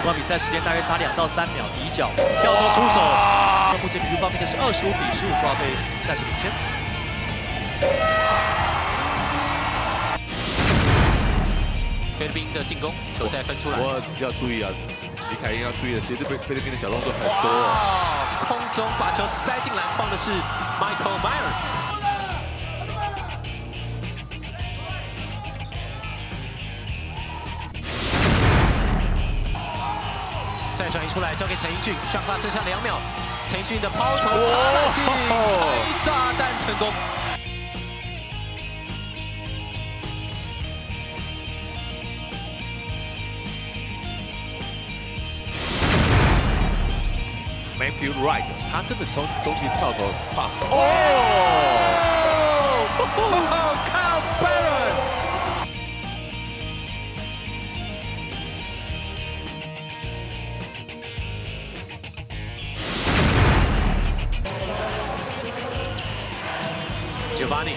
全场比赛时间大约差两到三秒，底角跳投出手。目前比数方面的是二十五比十五，中华队暂时领先。菲律宾的进攻，球赛分出来。我要注意啊，李凯英要注意的，其实菲菲律宾的小动作很多。哇！空中把球塞进篮筐的是 Michael Myers。再转移出来，交给陈英俊，上发剩下两秒。陈英俊的抛投进，拆炸弹成功。Matthew Wright，他真的从中间跳投，棒！哦 ，Kyle Barron，Giovanni，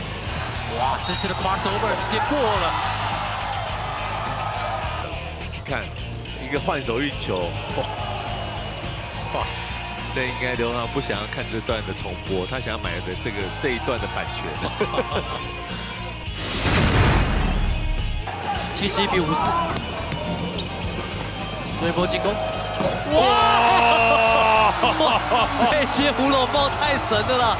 哇，这次的 crossover 直接过了。你看，一个换手运球，哇，哇！这应该刘航不想要看这段的重播，他想要买的这个这一段的版权。七十一比五十四，这一波进攻，哇！这接胡萝卜太神的了。